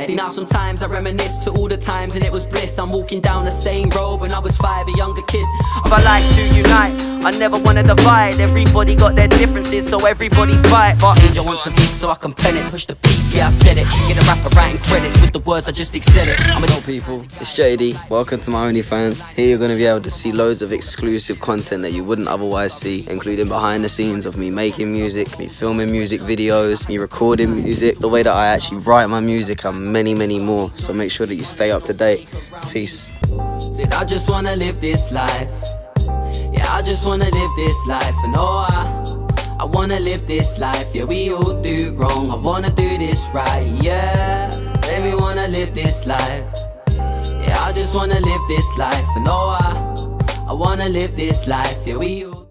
See now sometimes I reminisce to all the times and it was bliss. I'm walking down the same road when I was five, a younger kid. If I like to unite, I never wanna divide Everybody got their differences, so everybody fight But I want some beats so I can pen it Push the piece, yeah I said it Get a rapper writing credits with the words I just excel it I'm a Hello people, it's Jayedee. Welcome to my OnlyFans. Here you're going to be able to see loads of exclusive content that you wouldn't otherwise see, including behind the scenes of me making music, me filming music videos, me recording music, the way that I actually write my music, and many, many more. So make sure that you stay up to date. Peace. Said I just wanna live this life just wanna live this life. And oh, I, I wanna live this life. Yeah, we all do wrong. I wanna do this right, yeah Baby, wanna live this life. Yeah, I just wanna live this life. And oh, I, I wanna live this life. Yeah, we all